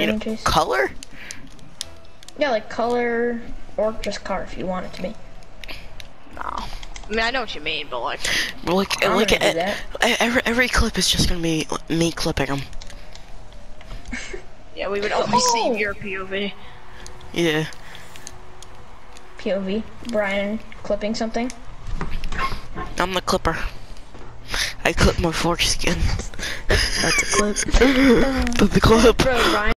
You know, color? Yeah, like color or just car if you want it to be. No. I mean, I know what you mean, but like, look, like, I'm like gonna every every clip is just gonna be me clipping them. yeah, we would only Oh. see your POV. Yeah. POV. Brian clipping something. I'm the clipper. I clip my foreskin. That's a clip. That's a clip. Bro, Brian.